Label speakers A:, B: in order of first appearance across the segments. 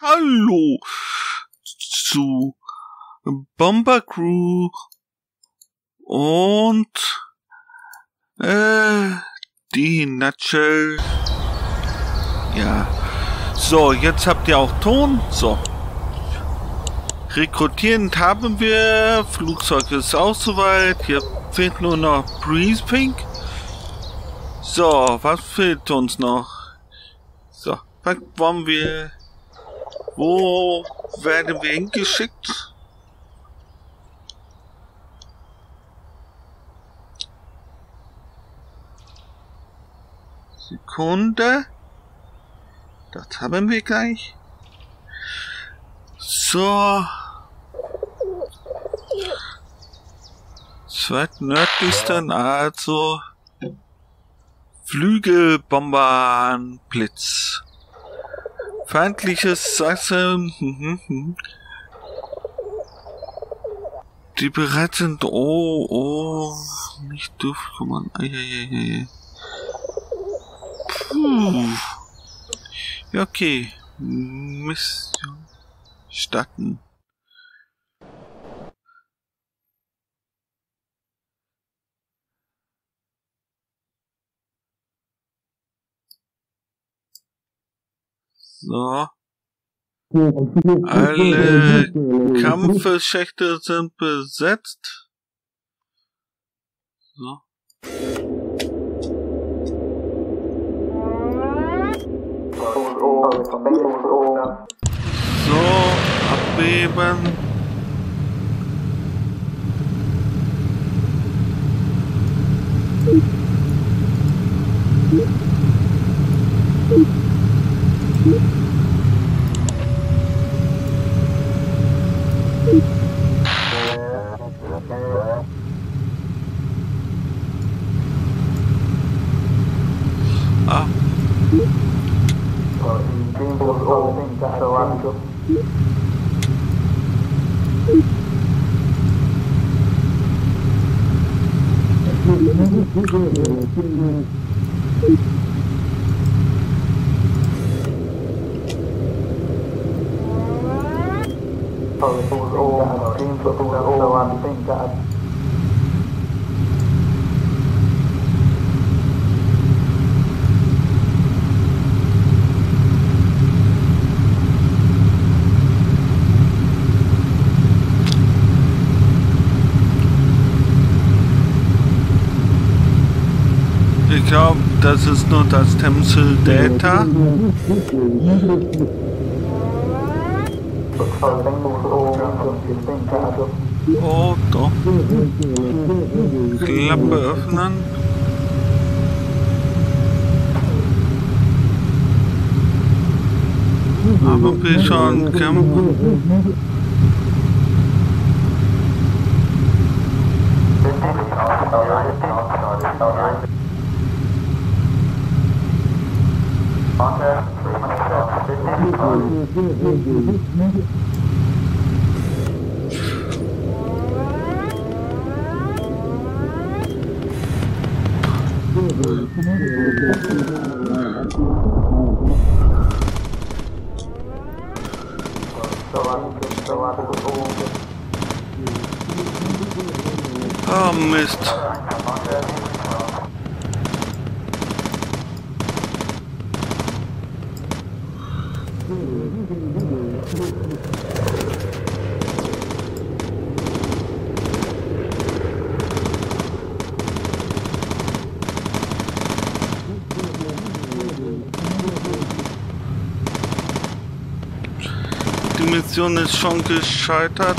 A: Hallo zu Bomber Crew und äh, die Nutshell. Ja. So, jetzt habt ihr auch Ton. So. Rekrutierend haben wir. Flugzeug ist auch soweit. Hier fehlt nur noch Breeze Pink. So, was fehlt uns noch? So, was wollen wir? Wo werden wir hingeschickt? Sekunde. Das haben wir gleich. So. Zweitnördlichsten, also Flügelbombernblitz. Feindliches Sasse. Mhm, mhm. Die bereit sind. Oh, oh. Nicht durchkommen. Eieiei. Puh. Ja, okay. Mission starten. So. Alle Kampfschächte sind besetzt. So. So, abheben. آه Oh, oh, oh, oh, oh, oh, oh, oh, oh, glaube, das ist nur das Temsel Delta. Oh, doch. Klappe öffnen. Aber wir schon kämpfen. Oh Mist. Die Mission ist schon gescheitert.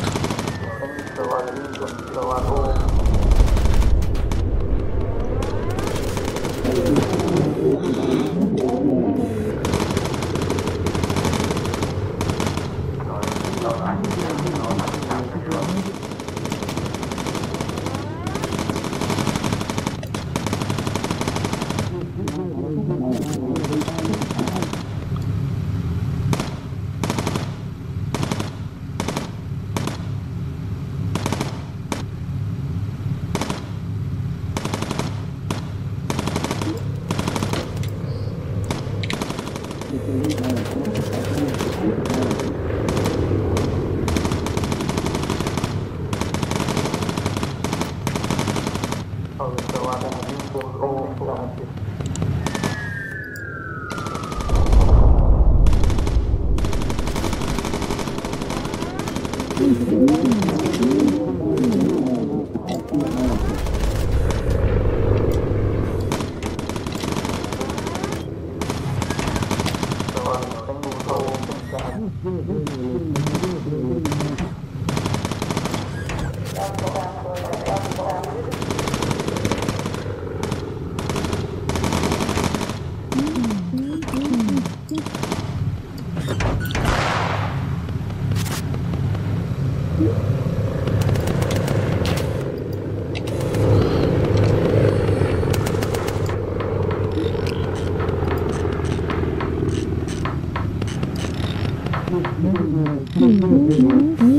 A: Thank you. Mm-hmm.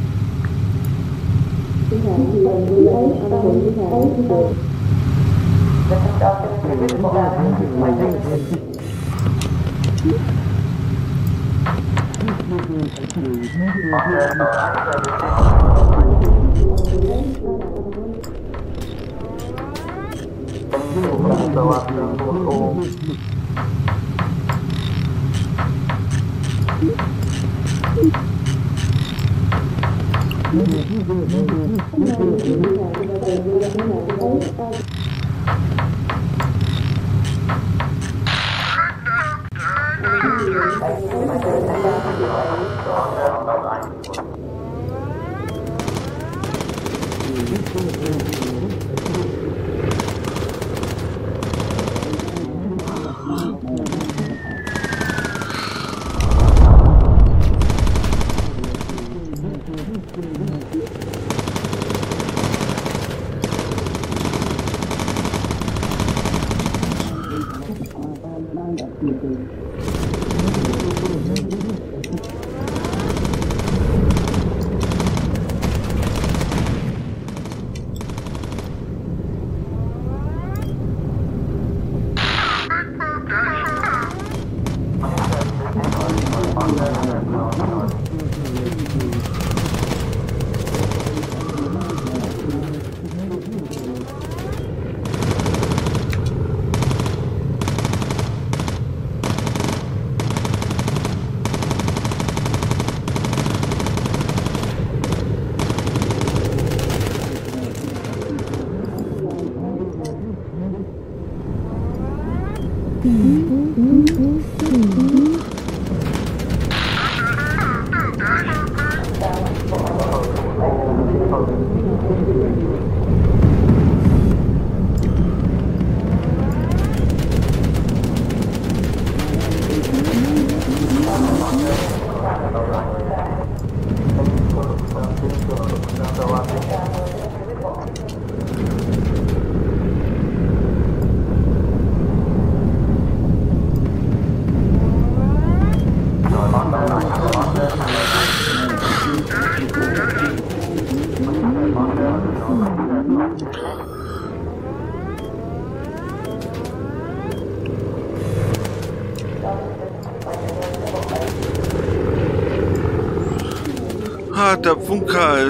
A: Ah, der Thank you. 嗯不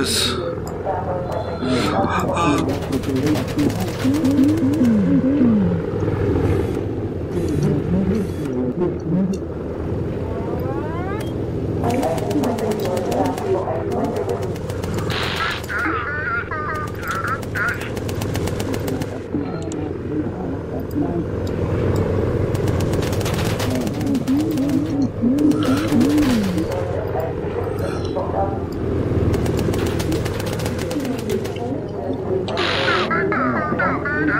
A: ist. Ah.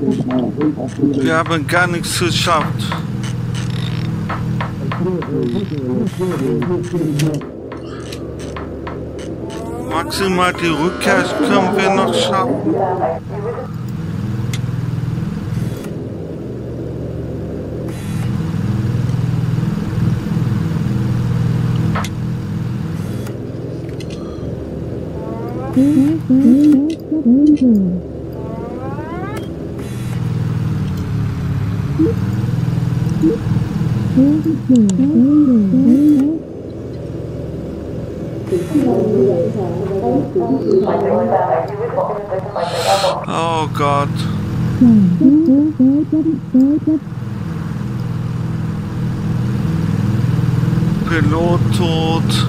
A: Wir haben gar nichts geschafft. Maximal die Rückkehr können wir noch schaffen. Oh God. Pilot tot.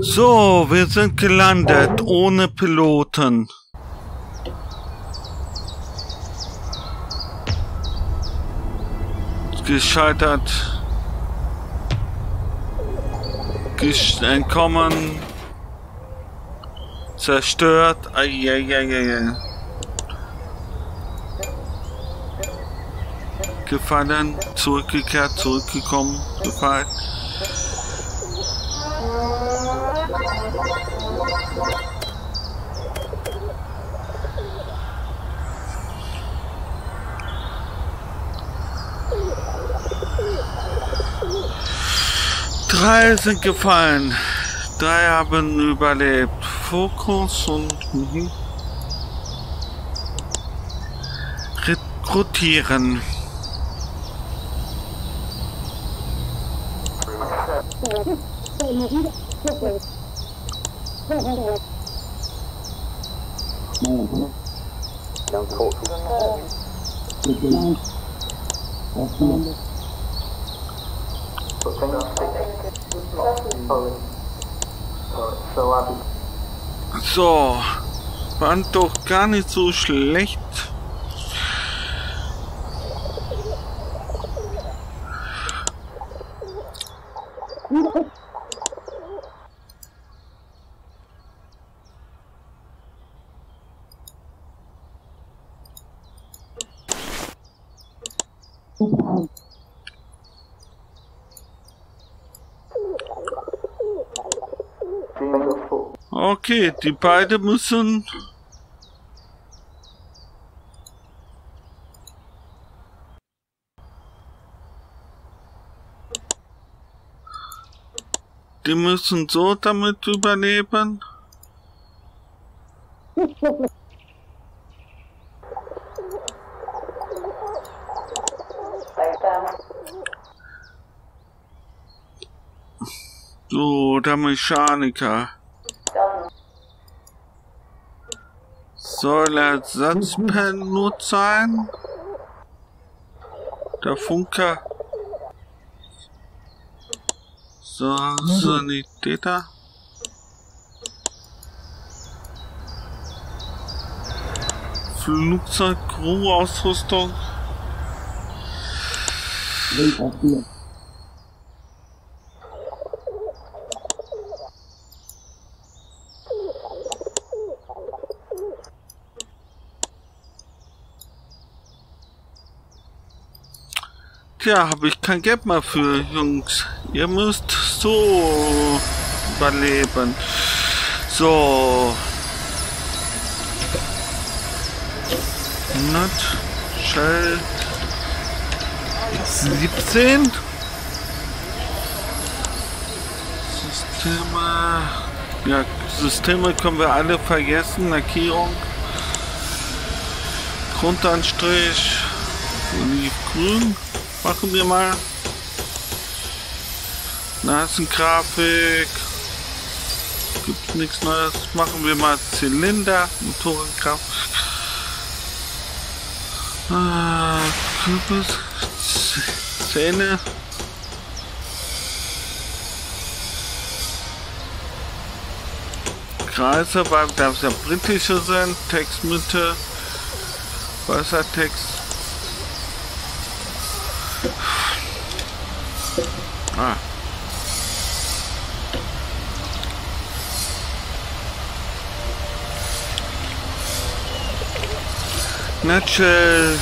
A: So, wir sind gelandet ohne Piloten. Gescheitert. Gesch entkommen. Zerstört. Eieieiei. Gefallen. Zurückgekehrt. Zurückgekommen. Gefallen. Drei sind gefallen. Drei haben überlebt. Fokus und mhm. rekrutieren. So, waren doch gar nicht so schlecht. Okay, die beiden müssen Die müssen so damit überleben. So, der Mechaniker. Soll Ersatzpilot sein? Der Funker. So, Sanitäter. Flugzeug, Crew-Ausrüstung. Tja, habe ich kein Geld mehr für, Jungs. Ihr müsst so überleben. So. Not Shell 17 Systeme. Ja Systeme können wir alle vergessen. Lackierung Grundanstrich. Olivgrün machen wir mal. Nasengrafik gibt nichts Neues? Machen wir mal Zylinder Motorenkraft ah, Zähne. Kreise, weil das ja britische sind, Textmitte, Wassertext. Ah. Nutshell.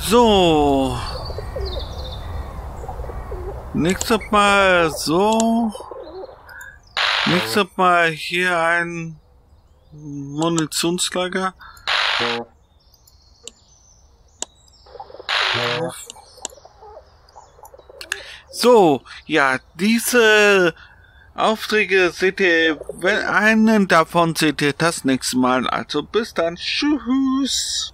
A: So. Nächstes Mal so. Nächstes Mal hier ein Munitionslager. So, ja, diese Aufträge seht ihr, wenn einen davon seht ihr das nächste Mal. Also bis dann. Tschüss.